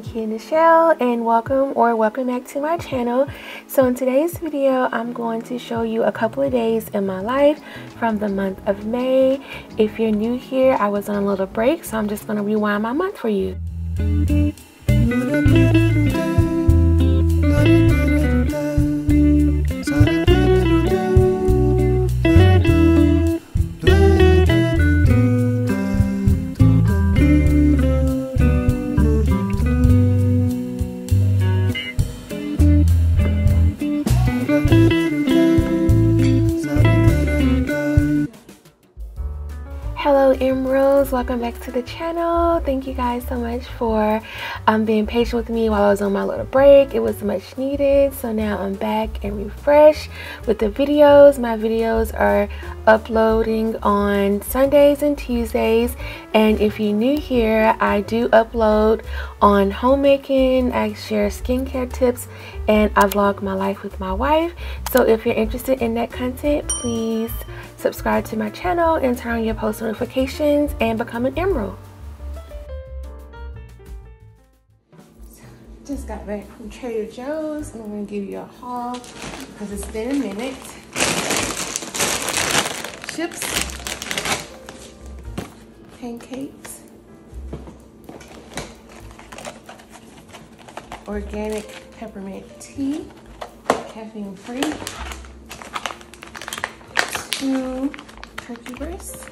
is Nikia Nichelle and welcome or welcome back to my channel. So in today's video, I'm going to show you a couple of days in my life from the month of May. If you're new here, I was on a little break, so I'm just going to rewind my month for you. Hello emeralds. Welcome back to the channel. Thank you guys so much for um, being patient with me while i was on my little break. It was much needed. So now i'm back and refreshed with the videos. My videos are uploading on sundays and tuesdays. And if you're new here i do upload on homemaking. I share skincare tips and i vlog my life with my wife. So if you're interested in that content please subscribe to my channel and turn on your post notifications and become an emerald. Just got back from Trader Joe's. And I'm gonna give you a haul because it's been a minute. Chips, pancakes, organic peppermint tea, caffeine free, two turkey breasts.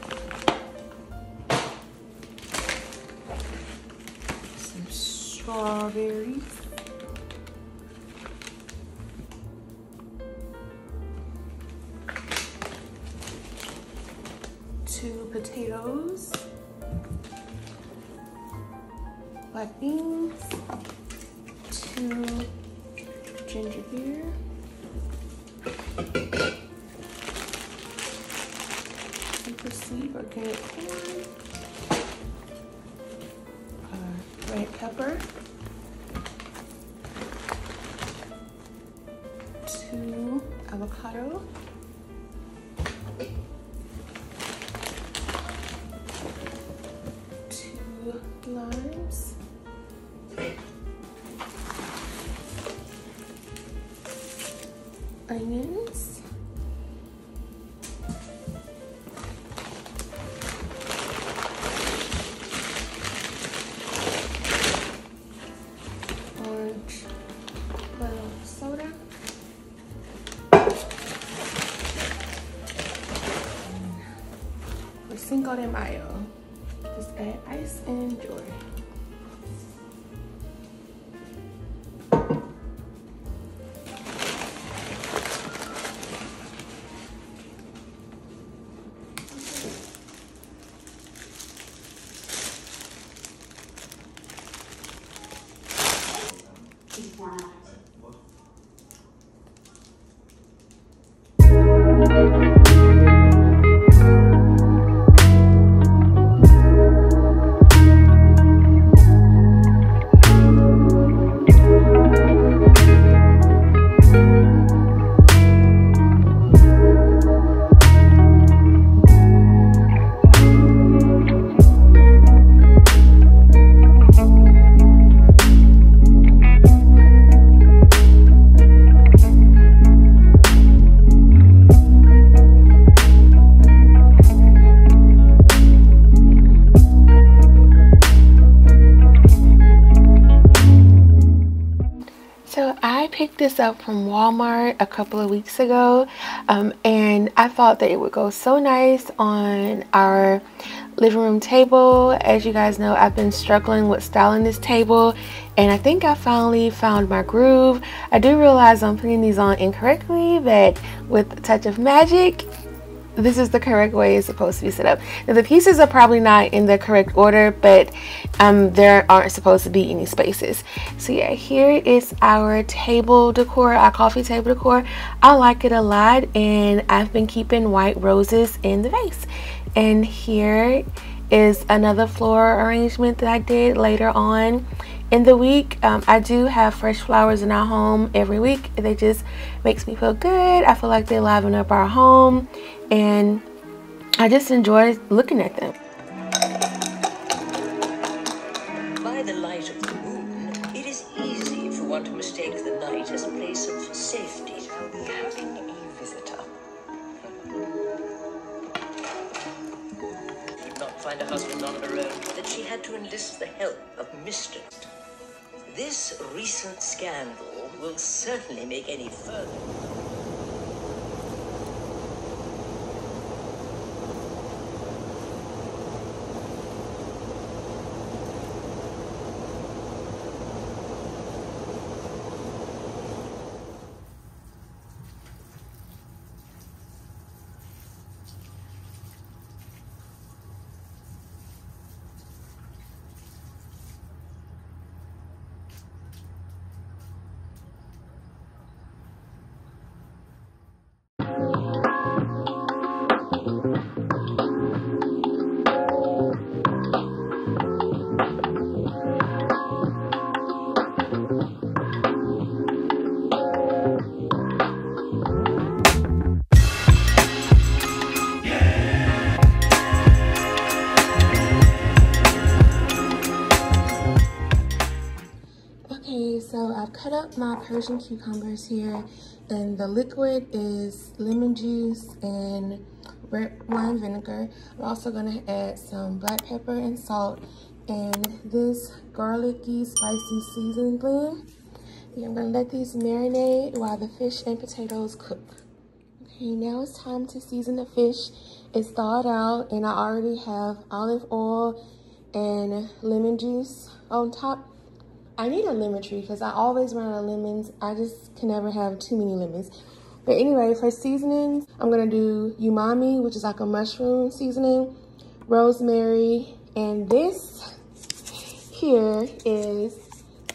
Some strawberries. Two potatoes. Black beans. Two ginger beer. Organic corn, uh, red pepper, two avocado, De Mayo. Just add ice and enjoy. Picked this up from Walmart a couple of weeks ago um, and I thought that it would go so nice on our living room table. As you guys know, I've been struggling with styling this table and I think I finally found my groove. I do realize I'm putting these on incorrectly, but with a touch of magic, this is the correct way it's supposed to be set up. Now, the pieces are probably not in the correct order, but um, there aren't supposed to be any spaces. So yeah, here is our table decor, our coffee table decor. I like it a lot and I've been keeping white roses in the vase. And here is another floral arrangement that I did later on in the week um, i do have fresh flowers in our home every week they just makes me feel good i feel like they liven up our home and i just enjoy looking at them by the light of the moon, it is easy for one to mistake the night as a place of safety. I'll be having a visitor. Could not find a husband on her own, that she had to enlist the help of Mr. This recent scandal will certainly make any further. Okay, so I've cut up my Persian cucumbers here, and the liquid is lemon juice and red wine vinegar. I'm also gonna add some black pepper and salt and this garlicky spicy seasoning blend. I'm gonna let these marinate while the fish and potatoes cook. Okay, now it's time to season the fish. It's thawed out and I already have olive oil and lemon juice on top. I need a lemon tree because I always run out of lemons. I just can never have too many lemons. But anyway, for seasonings, I'm gonna do umami, which is like a mushroom seasoning, rosemary, and this here is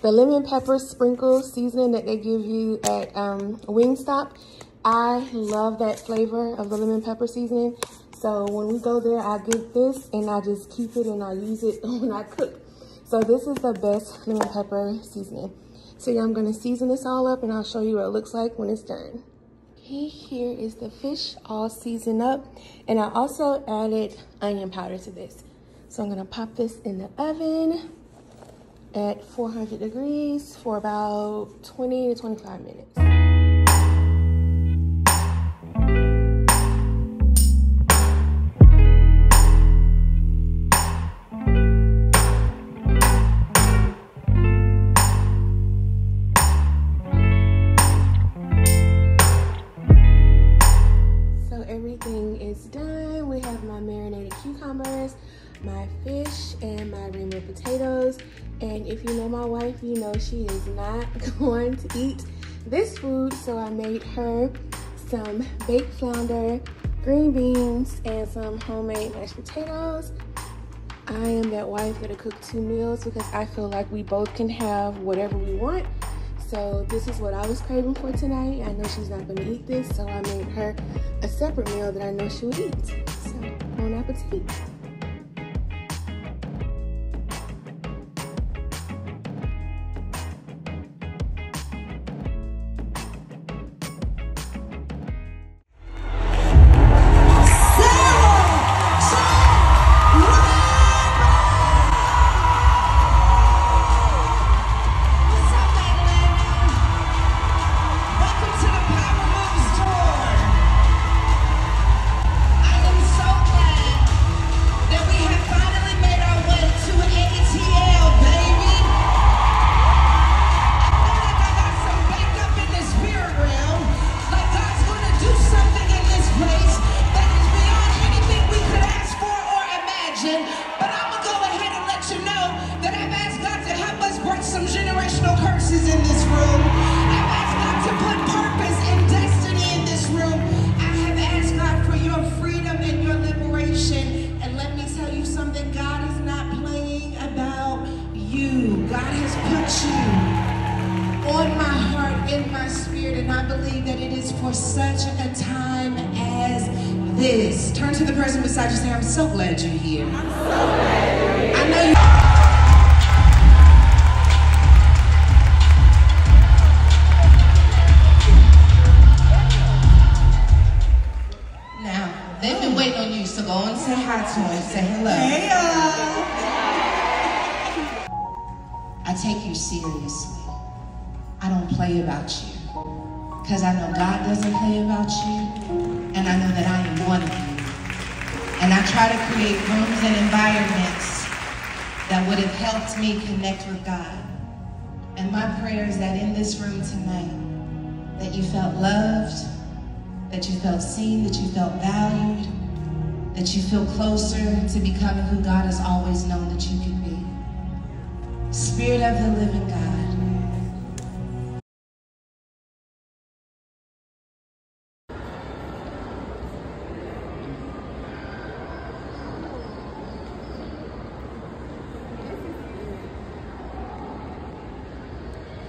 the lemon pepper sprinkle seasoning that they give you at um, Wingstop. I love that flavor of the lemon pepper seasoning. So when we go there, I get this and I just keep it and I use it when I cook. So this is the best lemon pepper seasoning. So yeah, I'm gonna season this all up and I'll show you what it looks like when it's done. Okay, here is the fish all seasoned up. And I also added onion powder to this. So I'm gonna pop this in the oven at 400 degrees for about 20 to 25 minutes. We have my marinated cucumbers, my fish, and my rainbow potatoes. And if you know my wife, you know she is not going to eat this food. So I made her some baked flounder, green beans, and some homemade mashed potatoes. I am that wife that'll cook two meals because I feel like we both can have whatever we want. So this is what I was craving for tonight. I know she's not gonna eat this, so I made her a separate meal that I know she would eat. Bon appetit. Believe that it is for such a time as this. Turn to the person beside you and say, I'm so glad you're here. I'm so glad. I know you. Now, they've been waiting on you, so go and say hi to them. Say hello. Hey, I take you seriously. I don't play about you. Because I know God doesn't play about you. And I know that I am one of you. And I try to create rooms and environments that would have helped me connect with God. And my prayer is that in this room tonight, that you felt loved, that you felt seen, that you felt valued, that you feel closer to becoming who God has always known that you could be. Spirit of the living God.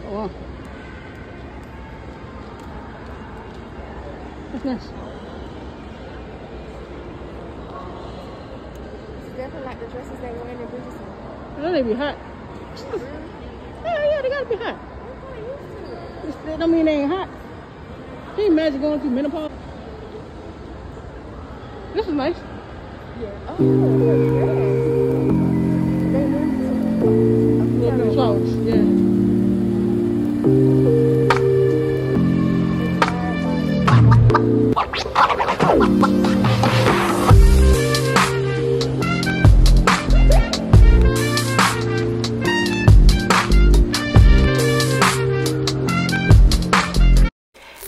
Oh, wow. That's nice. Definitely like the dresses they wear in Bridgerton. I know they be hot. Yeah, yeah, they gotta be hot. It's- That don't mean they ain't hot. Can you imagine going through menopause? This is nice. Oh, yeah. Little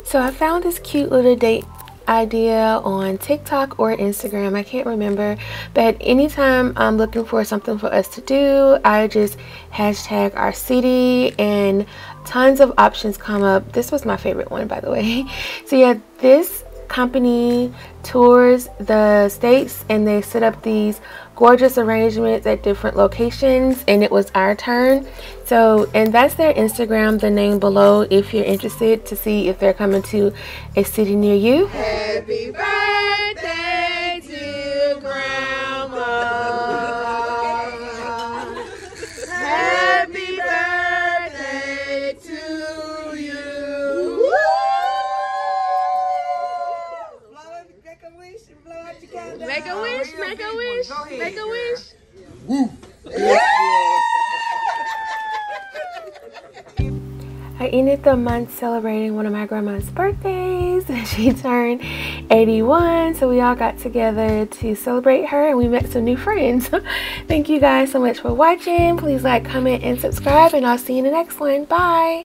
So I found this cute little date idea on TikTok or Instagram. I can't remember. But anytime I'm looking for something for us to do, I just hashtag our city and tons of options come up. This was my favorite one, by the way. So yeah, this company tours the states and they set up these gorgeous arrangements at different locations and it was our turn. So and that's their instagram the name below if you're interested to see if they're coming to a city near you. Happy birthday Make a wish, make a wish, make a wish. Woo! I ended the month celebrating one of my grandma's birthdays. She turned 81, so we all got together to celebrate her and we met some new friends. Thank you guys so much for watching. Please like, comment, and subscribe, and I'll see you in the next one. Bye.